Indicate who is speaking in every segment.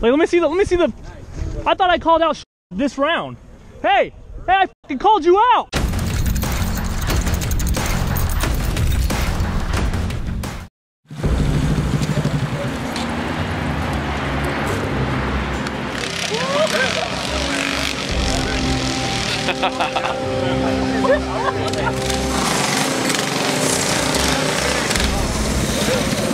Speaker 1: Like, let me see the, let me see the, I thought I called out this round. Hey, hey, I fucking called you out.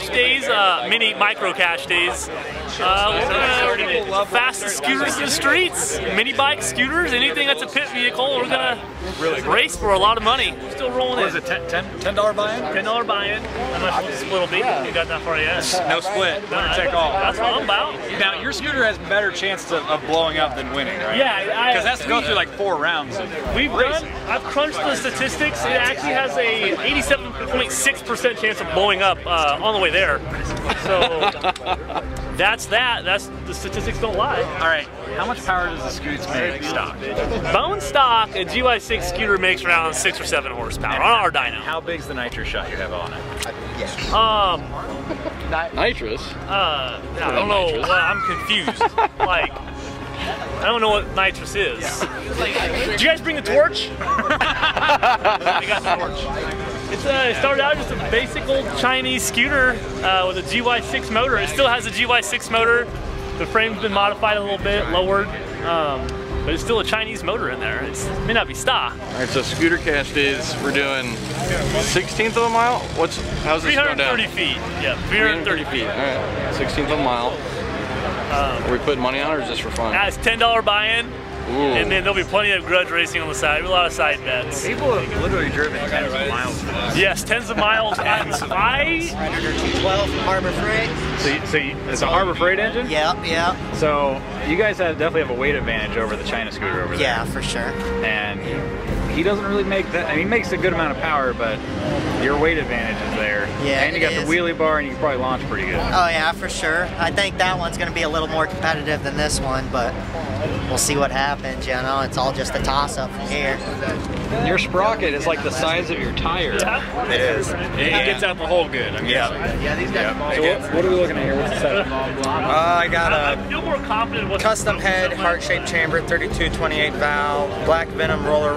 Speaker 1: cash days, uh, mini micro cash days. Uh, we're gonna fastest scooters in the streets, mini bikes, scooters, anything that's a pit vehicle. We're gonna race for a lot of money. Still rolling
Speaker 2: What is
Speaker 1: in.
Speaker 2: it, 10 $10 $10 buy-in?
Speaker 1: Ten dollar buy-in. Unless you want to split a beat, you got that far yet.
Speaker 2: No split, winner
Speaker 1: Nah,
Speaker 2: take all.
Speaker 1: That's what I'm about.
Speaker 2: Now, your scooter has better chance to, of blowing up than winning, right?
Speaker 1: Yeah,
Speaker 2: Because that's to go through like four rounds.
Speaker 1: We've done. I've crunched the statistics. It actually has a 87.6% chance of blowing up uh, on the way there. So that's that. That's the statistics don't lie.
Speaker 2: All right, how much power does the scoots make stock?
Speaker 1: Bone stock, a GY6 scooter makes around six or seven horsepower on our dyno.
Speaker 2: How big's the nitrous shot you have on it? Yes.
Speaker 1: Um,
Speaker 3: Nitrous.
Speaker 1: uh, I don't know. Well, I'm confused. Like, I don't know what nitrous is. Did you guys bring the torch? I got the torch. It's, uh, it started out just a basic old Chinese scooter uh, with a GY6 motor. It still has a GY6 motor. The frame's been modified a little bit, lowered, um, but it's still a Chinese motor in there. It's, it may not be stock.
Speaker 3: All right, so scooter cash days. We're doing 16th of a mile. What's how's this going down?
Speaker 1: 330 feet. Yeah, 330 feet.
Speaker 3: All right, 16th of a mile. are we putting money on, or is this for fun?
Speaker 1: That's $10 buy-in.
Speaker 3: Ooh.
Speaker 1: And then there'll be plenty of grudge racing on the side. A lot of side bets.
Speaker 2: People have literally driven tens of miles for this.
Speaker 1: Yes, tens of miles. And I,
Speaker 4: 12 Harbor Freight.
Speaker 2: So, you, so you, it's a Harbor Freight engine?
Speaker 4: Yep, yep.
Speaker 2: So you guys have, definitely have a weight advantage over the China scooter over there.
Speaker 4: Yeah, for sure.
Speaker 2: And he doesn't really make that. I mean, he makes a good amount of power, but your weight advantage is there.
Speaker 4: Yeah,
Speaker 2: And you got
Speaker 4: is.
Speaker 2: the wheelie bar, and you can probably launch pretty good.
Speaker 4: Oh yeah, for sure. I think that one's going to be a little more competitive than this one, but we'll see what happens. You know, it's all just a toss-up from here.
Speaker 5: Your sprocket is like the size of your tire.
Speaker 2: It is. It, gets out the hole good. I'm
Speaker 6: Yeah. Yeah, these guys.
Speaker 2: So what, what are we looking at here? What's the setup?
Speaker 6: Uh, I got
Speaker 1: I
Speaker 6: a
Speaker 1: feel more confident with
Speaker 6: custom head, heart-shaped chamber, 3228 valve, black Venom roller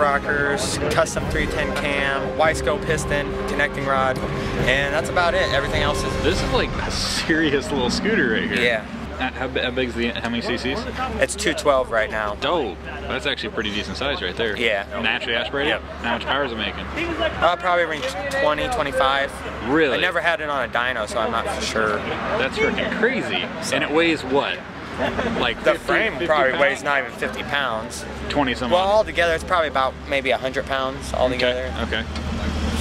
Speaker 6: custom 310 cam, Wiseco piston, connecting rod, and that's about it. Everything else is
Speaker 5: This is like a serious little scooter right here.
Speaker 6: yeah.
Speaker 5: Uh, How, how big's the, how many cc's?
Speaker 6: It's 212 right now.
Speaker 5: Dope. That's actually a pretty decent size right there.
Speaker 6: Yeah.
Speaker 5: Naturally aspirated?
Speaker 6: Yep.
Speaker 5: How much power is it making?
Speaker 6: Uh, probably range 20, 25.
Speaker 5: Really?
Speaker 6: I never had it on a dyno, so I'm not for sure.
Speaker 5: That's freaking crazy. And it weighs what? Like
Speaker 6: The
Speaker 5: 50
Speaker 6: frame
Speaker 5: 50
Speaker 6: probably
Speaker 5: pounds?
Speaker 6: weighs not even 50 pounds.
Speaker 5: 20 some
Speaker 6: Well,
Speaker 5: odd.
Speaker 6: altogether, it's probably about maybe 100 pounds altogether.
Speaker 5: Okay. Okay.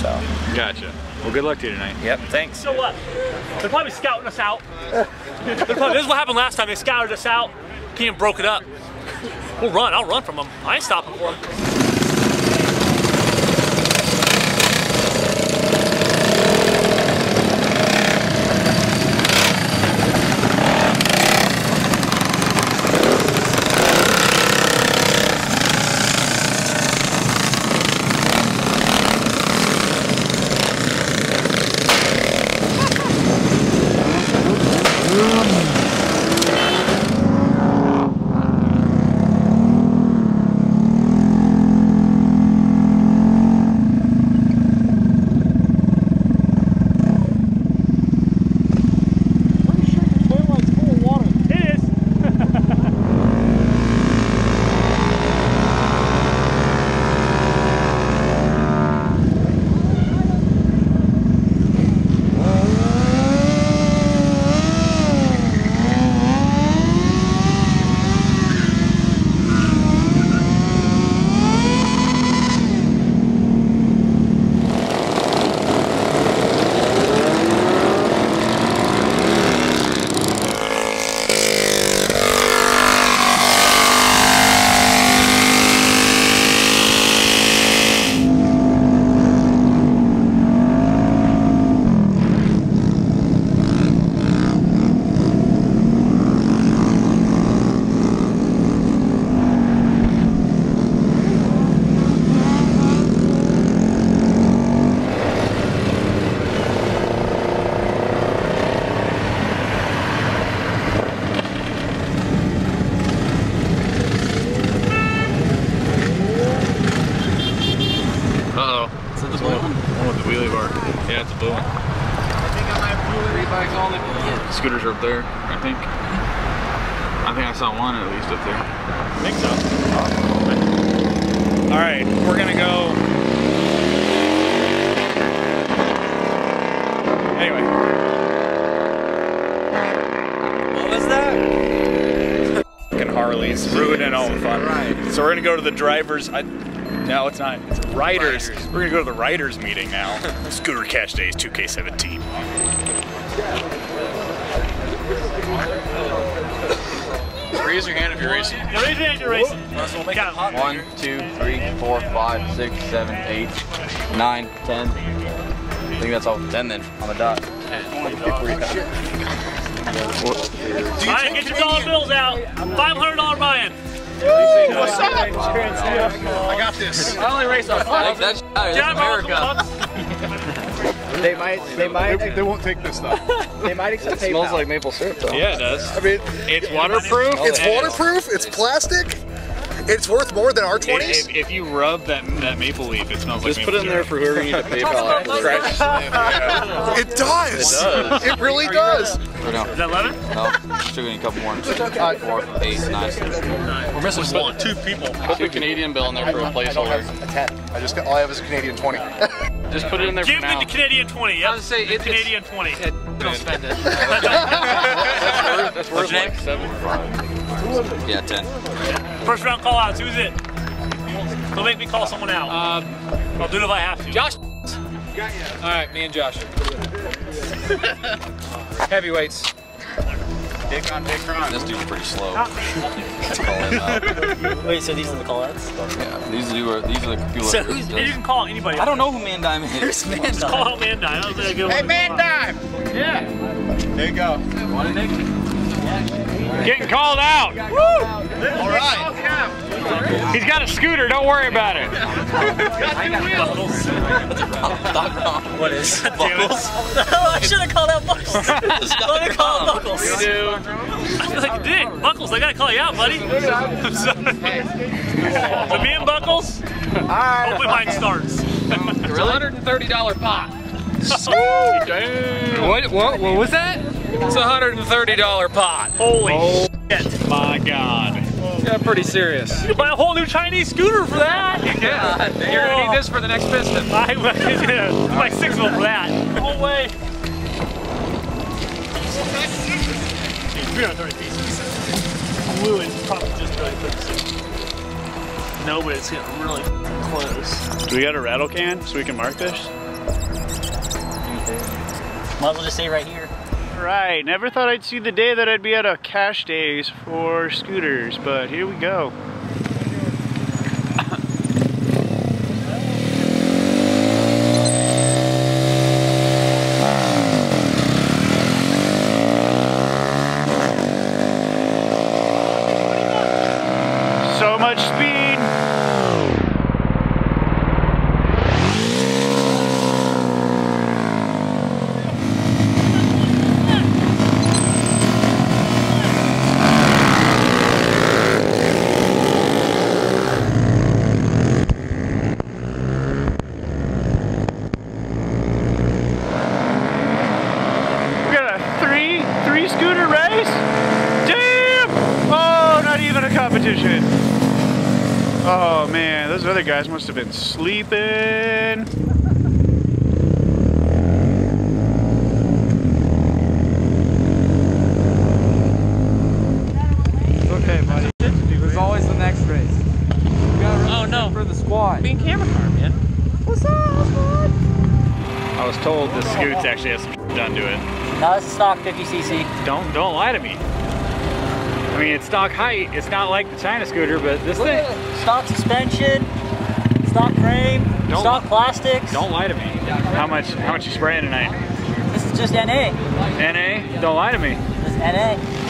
Speaker 6: So,
Speaker 5: Gotcha. Well, good luck to you tonight.
Speaker 6: yep. Thanks.
Speaker 1: So what? They're probably scouting us out. Probably- this is what happened last time. They scouted us out. Came and broke it up. We'll run. I'll run from them. I ain't stopping for them.
Speaker 5: I think I saw one at least up there.
Speaker 1: I think so. All right, we're gonna go. Anyway.
Speaker 6: What was that?
Speaker 1: Fucking Harleys ruining all the fun. Right. So we're gonna go to the drivers. I, no, it's not. It's riders. We're gonna go to the riders meeting now. Scooter Cash Days 2K17.
Speaker 3: Raise your hand if you're racing.
Speaker 1: Now raise your hand, if you're racing. Count 'em.
Speaker 7: One, two, three, four, five, six, seven, eight, nine, ten. I think that's all. Ten then on the dot.
Speaker 1: Ryan, get your dollar bills out. $500 Ryan.
Speaker 8: What's up? I got this.
Speaker 7: I only race on five. That's that's America.
Speaker 8: They might. They might. They, they won't take this stuff. They might accept
Speaker 7: It smells like maple syrup though.
Speaker 5: Yeah, it does.
Speaker 9: I mean,
Speaker 5: It's waterproof.
Speaker 9: it's waterproof. It's plastic. It's worth more than our
Speaker 5: If,
Speaker 9: 20s.
Speaker 5: if, if you rub that that maple leaf, it smells like
Speaker 7: Just
Speaker 5: maple
Speaker 7: put it in there
Speaker 5: syrup.
Speaker 7: for whoever you need to PayPal after.
Speaker 9: It does. It really does.
Speaker 1: Is that 11?
Speaker 7: no. Still need a couple more. Four, eight, nine.
Speaker 3: We're missing one. Two people. Put the Canadian bill in there for a placeholder.
Speaker 9: A 10. I just got, all I have is a Canadian 20.
Speaker 3: Just put it in there for
Speaker 1: Give me
Speaker 3: now.
Speaker 1: the Canadian 20. Yep.
Speaker 6: I was say
Speaker 1: the
Speaker 6: it-
Speaker 1: Canadian 20.
Speaker 6: Don't spend it.
Speaker 7: That's worth like seven. Yeah, ten.
Speaker 1: First round call outs. Who's it? Don't make me call someone out. Um, I'll do it if I have to.
Speaker 6: Josh. All right, me and Josh. Heavyweights.
Speaker 7: This dude's pretty slow. Let's call him out.
Speaker 4: Wait, so these are the call outs?
Speaker 7: Yeah, these are these are the people.
Speaker 4: So who's-
Speaker 7: really
Speaker 1: You can call anybody.
Speaker 7: I don't know who Man Dime is.
Speaker 4: Man,
Speaker 1: Call out Mandine. I don't think I
Speaker 8: Hey,
Speaker 1: one.
Speaker 8: man, dime. Yeah. There you go.
Speaker 5: Getting called out.
Speaker 8: All right.
Speaker 5: He's got a scooter. Don't worry about it. Got the wheels.
Speaker 4: What is? Buckles? Oh, I should have called out Buckles. Let me call out Buckles.
Speaker 1: I feel like a dick. Buckles, I gotta call you out, buddy. I'm sorry. So me and Buckles, hopefully mine starts.
Speaker 6: It's a hundred and thirty dollar pot.
Speaker 5: What, what, what was that?
Speaker 6: It's a hundred and thirty dollar pot.
Speaker 1: Holy oh. shit.
Speaker 5: My God.
Speaker 6: Yeah, pretty serious.
Speaker 1: You could buy a whole new Chinese scooter for that.
Speaker 6: Yeah, you're gonna need oh. this for the next piston.
Speaker 1: I yeah, my six wheel for that. No way. Dude, 330 pieces. Glue is probably just really close. No, but it's getting really close.
Speaker 5: Do we got a rattle can so we can mark this?
Speaker 4: Might as well just stay right here.
Speaker 5: Right, never thought I'd see the day that I'd be at a cash days for scooters, but here we go. So much speed. We got a three, three scooter race? Damn! Oh, not even a competition. Oh man, those other guys must have been sleeping.
Speaker 6: Okay, buddy. There's always the next race. oh no! For the squad. Being camera car, man. What's up, squad?
Speaker 5: I was told the scoots actually has some done to it.
Speaker 4: No, this is stock 50cc.
Speaker 5: Don't don't lie to me. I mean, it's stock height. It's not like the China scooter, but this thing.
Speaker 4: Stock suspension, stock frame,
Speaker 5: Don't-
Speaker 4: stock plastics.
Speaker 5: Don't lie to me. How much? How much you spraying tonight?
Speaker 4: This is just NA.
Speaker 5: Na. Don't lie to me.
Speaker 4: This is NA.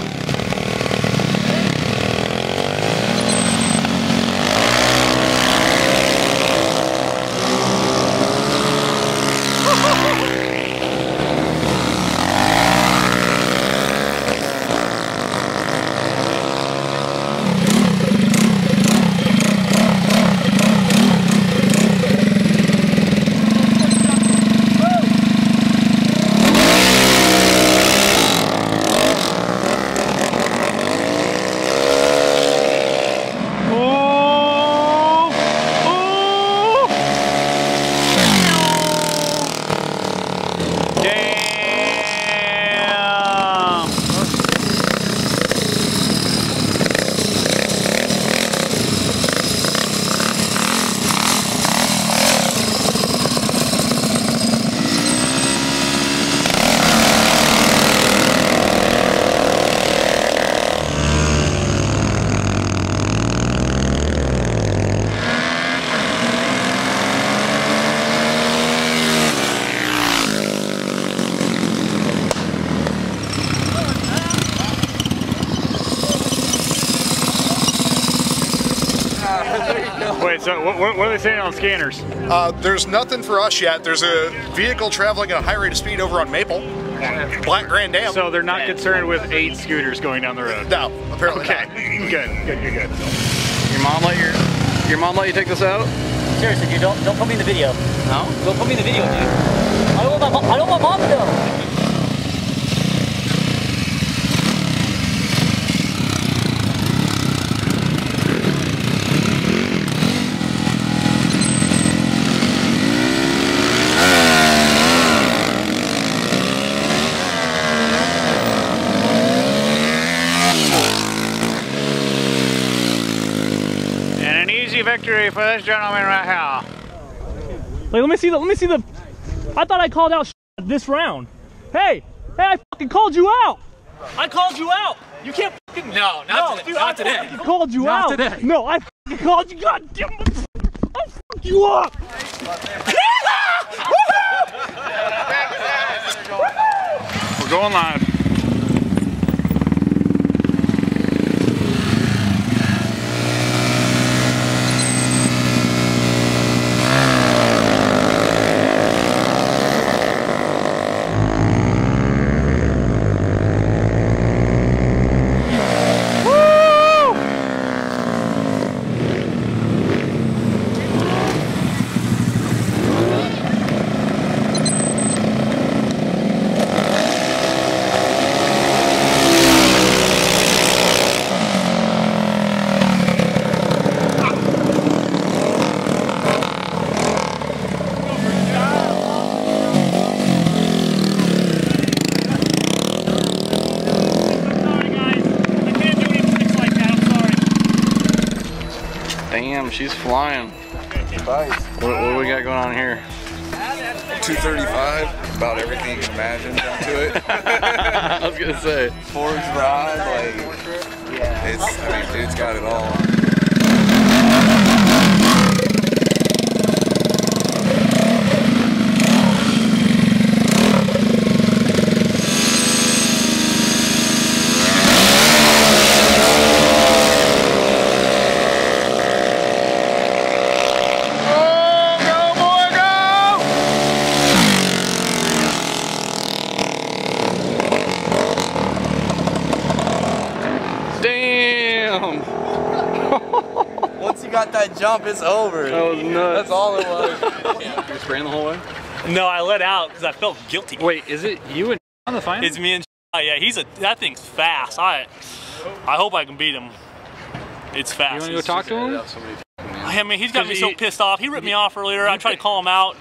Speaker 5: So what, what, what are they saying on scanners?
Speaker 9: Uh, there's nothing for us yet. There's a vehicle traveling at a high rate of speed over on Maple, Black Grand Dam.
Speaker 5: So they're not concerned with eight scooters going down the road.
Speaker 9: No, apparently
Speaker 5: Okay, good, good, good, good.
Speaker 3: Your mom let your your mom let you take this out?
Speaker 4: Seriously, dude, don't don't put me in the video.
Speaker 3: No.
Speaker 4: Don't put me in the video, dude. I don't want my mom, I don't want mom to know.
Speaker 5: And an easy victory for this gentleman right here.
Speaker 1: Like, let me see the. Let me see the. I thought I called out this round. Hey, hey, I fucking called you out. I called you out. You can't fucking.
Speaker 10: No, not
Speaker 1: No,
Speaker 10: today.
Speaker 1: dude,
Speaker 10: not
Speaker 1: I
Speaker 10: today.
Speaker 1: fucking called you
Speaker 10: Not
Speaker 1: out.
Speaker 10: today.
Speaker 1: No, I fucking called you. God damn it. I'll fuck you up.
Speaker 5: We're going live.
Speaker 3: Damn, she's flying. What, what do we got going on here?
Speaker 11: 235, about everything you can imagine done to it.
Speaker 3: I was gonna say.
Speaker 11: Forged rod, like, it's, I mean, dude's got it all.
Speaker 3: Damn!
Speaker 12: Once you got that jump, it's over.
Speaker 3: That was nuts.
Speaker 12: That's all it was.
Speaker 3: You spraying the whole way?
Speaker 1: No, I let out because I felt guilty.
Speaker 5: Wait, is it you and on the final?
Speaker 1: It's me and. Oh, yeah, he's a. That thing's fast. I. I hope I can beat him. It's fast.
Speaker 5: You want to go talk to him?
Speaker 1: I mean, he's got me so pissed off. He ripped me off earlier. I tried to call him out.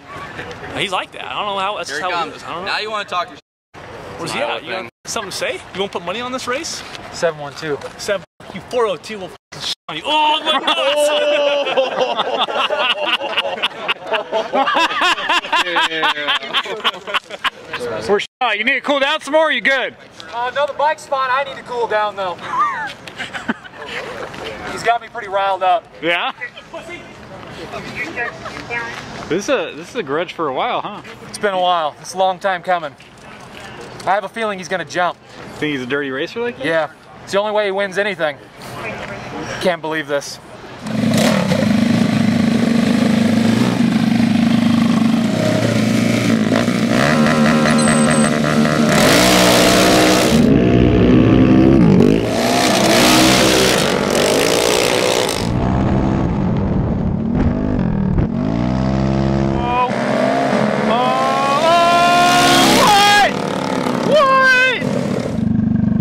Speaker 1: He's like that. I don't know how. That's
Speaker 12: Here
Speaker 1: just
Speaker 12: it
Speaker 1: how
Speaker 12: comes.
Speaker 1: is. I don't know.
Speaker 12: Now you want to talk to your
Speaker 1: Where's he at? You got something to say? You want to put money on this race?
Speaker 10: 712.
Speaker 1: Seven. You 402 will f***ing sh- on you. Oh my god!
Speaker 5: We're shot. You need to cool down some more. Or you good?
Speaker 10: Uh, no, the bike's fine. I need to cool down though. He's got me pretty riled up.
Speaker 5: Yeah. This is a this is a grudge for a while, huh?
Speaker 10: It's been a while. It's a long time coming. I have a feeling he's gonna jump.
Speaker 5: Think he's a dirty racer like that?
Speaker 10: Yeah, it's the only way he wins anything. Can't believe this.
Speaker 1: What?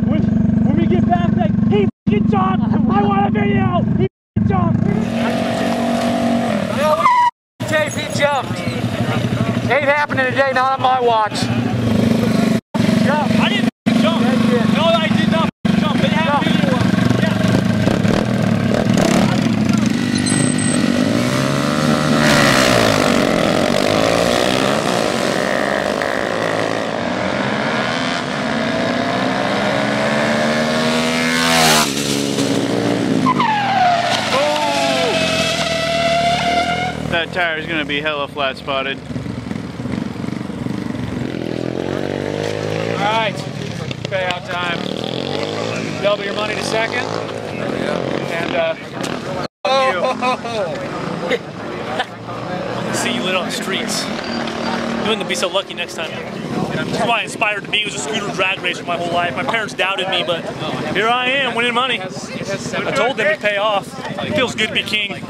Speaker 1: When, when we get back, like, he f***ing jumped. I want a video. He f***ing jumped.
Speaker 10: Tape, he jumped. Ain't today, not on my watch.
Speaker 1: I didn't f***ing jump. No, I did not f***ing jump. They have video of it. Yeah.
Speaker 5: Gonna be hella flat spotted.
Speaker 10: Right, payout time. Double your money to second. And uh,
Speaker 1: See you lit on the streets. You wouldn't be so lucky next time. That's why I inspired to be was a scooter drag racer my whole life. My parents doubted me, but here I am winning money. I told them to pay off. It feels good to be king.